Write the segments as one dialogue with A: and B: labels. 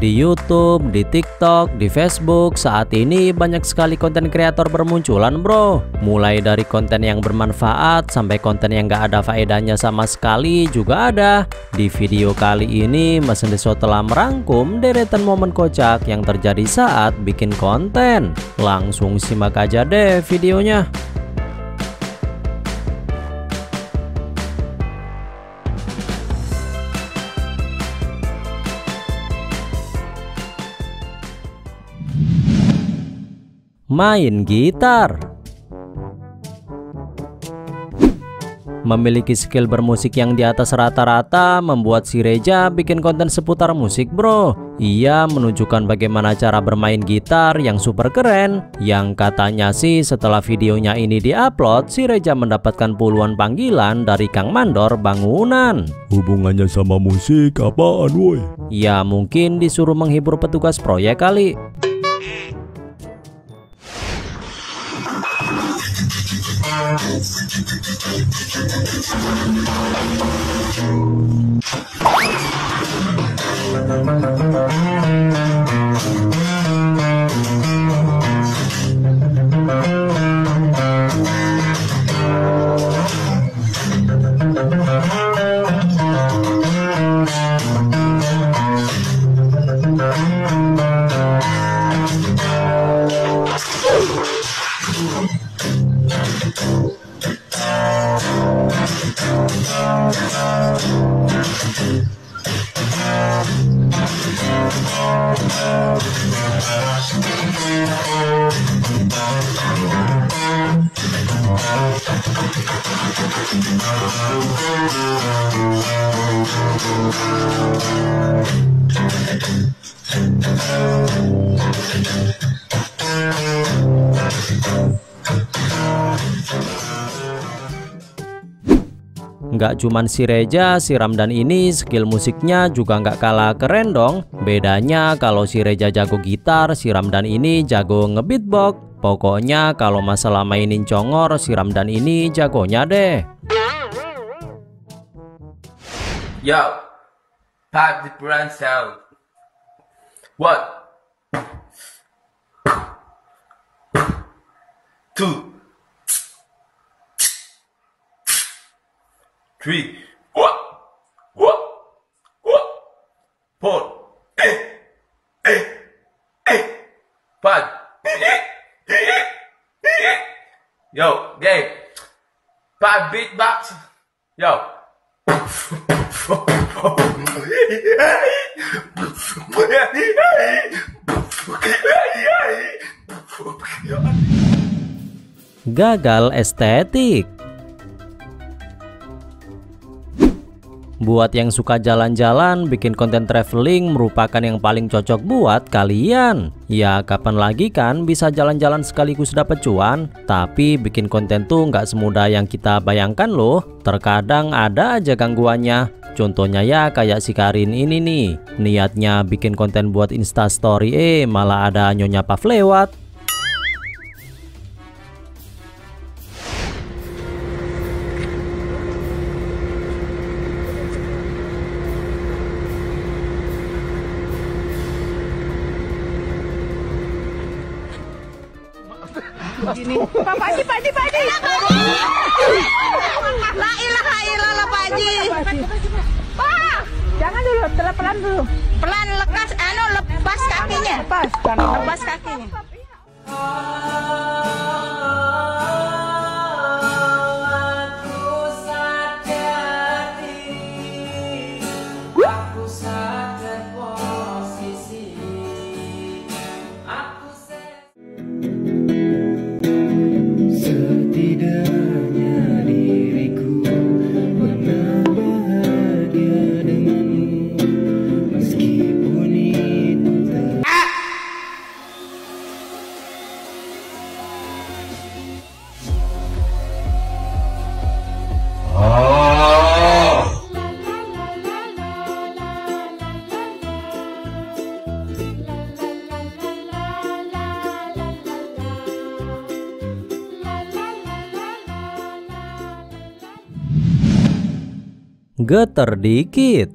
A: Di YouTube, di TikTok, di Facebook, saat ini banyak sekali konten kreator bermunculan bro. Mulai dari konten yang bermanfaat sampai konten yang gak ada faedahnya sama sekali juga ada. Di video kali ini Mas Deso telah merangkum deretan momen kocak yang terjadi saat bikin konten. Langsung simak aja deh videonya. Main gitar. Memiliki skill bermusik yang di atas rata-rata membuat si Reja bikin konten seputar musik bro Ia menunjukkan bagaimana cara bermain gitar yang super keren Yang katanya sih setelah videonya ini diupload si Reja mendapatkan puluhan panggilan dari Kang Mandor bangunan
B: Hubungannya sama musik apaan woi?
A: Ya mungkin disuruh menghibur petugas proyek kali Nggak cuman si Reja, si Ramdan ini skill musiknya juga nggak kalah keren dong. Bedanya kalau si Reja jago gitar, si Ramdan ini jago ngebeatbox. Pokoknya kalau masalah mainin congor, si Ramdan ini jagonya deh.
C: Yo, pop the brand sound. One, two, three, what, what, what, four, eh, eh, eh, five. Yo, game. Five beatbox. Yo.
A: Gagal estetik. Buat yang suka jalan-jalan, bikin konten traveling merupakan yang paling cocok buat kalian. Ya, kapan lagi kan bisa jalan-jalan sekaligus dapat cuan? Tapi bikin konten tuh nggak semudah yang kita bayangkan loh. Terkadang ada aja gangguannya. Contohnya ya kayak si Karin ini nih. Niatnya bikin konten buat instastory eh malah ada nyonya Paf lewat.
D: Begini. Pak Haji, Pak Haji, Pak Haji. La ilaha illallah Pak Haji. Pak, jangan dulu, telah pelan dulu. Pelan lekas, anu lepas kakinya. Lepas, lepas kakinya.
A: Geter dikit.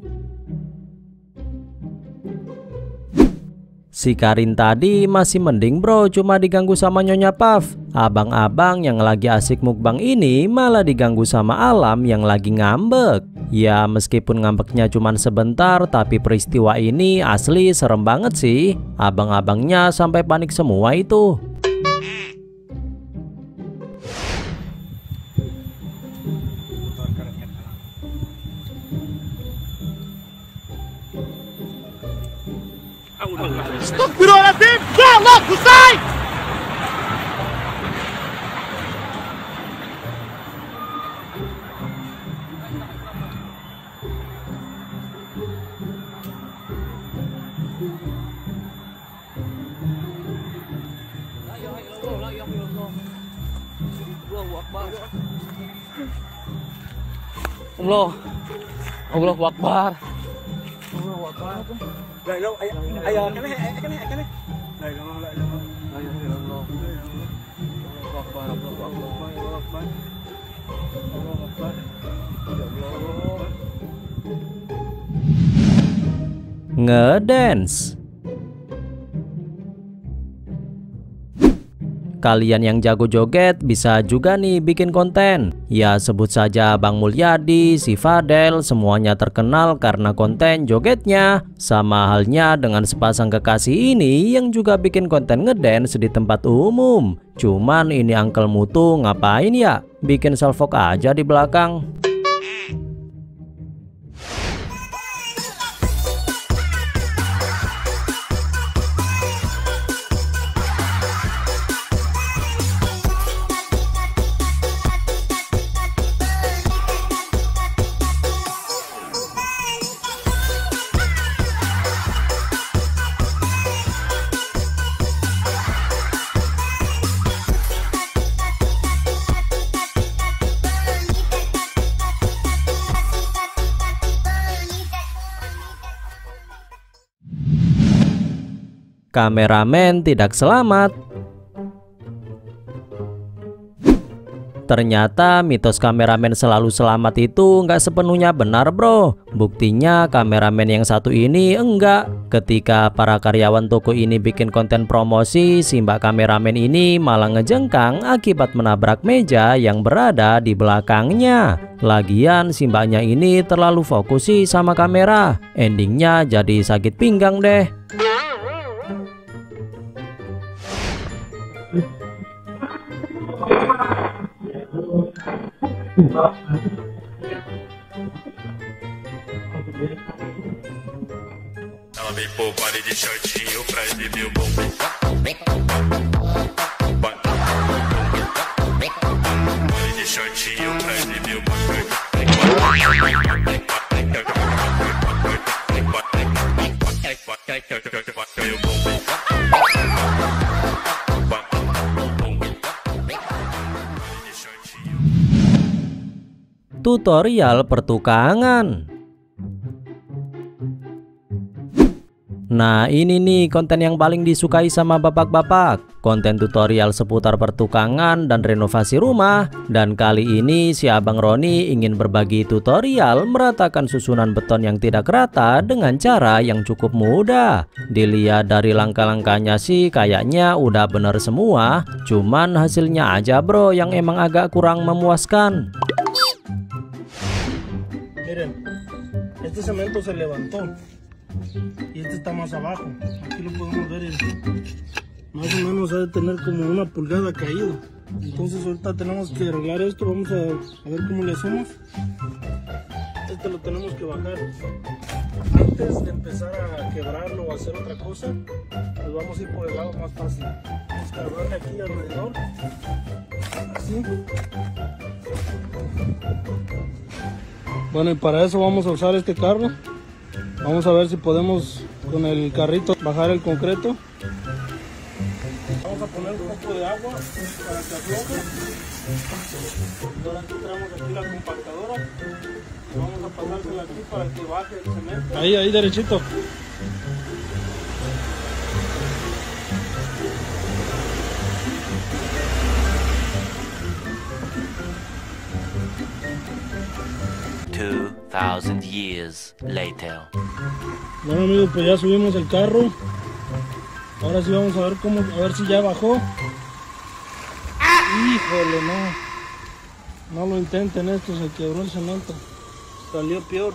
A: Si Karin tadi masih mending bro. Cuma diganggu sama Nyonya Puff. Abang-abang yang lagi asik mukbang ini malah diganggu sama alam yang lagi ngambek. Ya meskipun ngambeknya cuma sebentar tapi peristiwa ini asli serem banget sih. Abang-abangnya sampai panik semua itu
E: Allah Allah Akbar
A: Rồi
E: luôn, ai ai cái này cái này cái này. Rồi luôn, rồi luôn. Rồi luôn
A: Ngỡ dance Kalian yang jago joget bisa juga nih bikin konten. Ya sebut saja Bang Mulyadi, si Fadel, semuanya terkenal karena konten jogetnya. Sama halnya dengan sepasang kekasih ini yang juga bikin konten ngedance di tempat umum. Cuman ini Uncle Mutu ngapain ya? Bikin salvok aja di belakang. Kameramen tidak selamat. Ternyata mitos kameramen selalu selamat itu nggak sepenuhnya benar bro. Buktinya kameramen yang satu ini enggak. Ketika para karyawan toko ini bikin konten promosi Si mbak kameramen ini malah ngejengkang akibat menabrak meja yang berada di belakangnya. Lagian si mbaknya ini terlalu fokus sih sama kamera. Endingnya jadi sakit pinggang deh
F: Ela pro baile de shortinho pra exibir o bom Baile de shortinho pra exibir o
A: tutorial pertukangan. Nah ini nih konten yang paling disukai sama bapak-bapak. Konten tutorial seputar pertukangan dan renovasi rumah. Dan kali ini si Abang Roni ingin berbagi tutorial meratakan susunan beton yang tidak rata dengan cara yang cukup mudah. Dilihat dari langkah-langkahnya sih kayaknya udah bener semua. Cuman hasilnya aja bro yang emang agak kurang memuaskan
G: este cemento se levantó y este está más abajo. Aquí lo podemos ver, más o menos ha de tener como una pulgada caído. Entonces ahorita tenemos que arreglar esto, vamos a, ver cómo le hacemos. Este lo tenemos que bajar. Antes de empezar a quebrarlo o hacer otra cosa, pues vamos a ir por el lado más fácil. Vamos aquí alrededor. Así. Bueno, y para eso vamos a usar este carro. Vamos a ver si podemos con el carrito bajar el concreto. Vamos a poner un poco de agua para que afloje. Ahora aquí traemos aquí la compactadora. Y vamos a pasársela aquí para que baje el cemento. Ahí, ahí derechito.
H: Thousand years later.
G: Bueno amigos, pues ya subimos el carro. Ahora sí vamos a ver cómo, a ver si ya bajó. Híjole, no. No lo intenten esto, se quebró el cemento. Salió peor.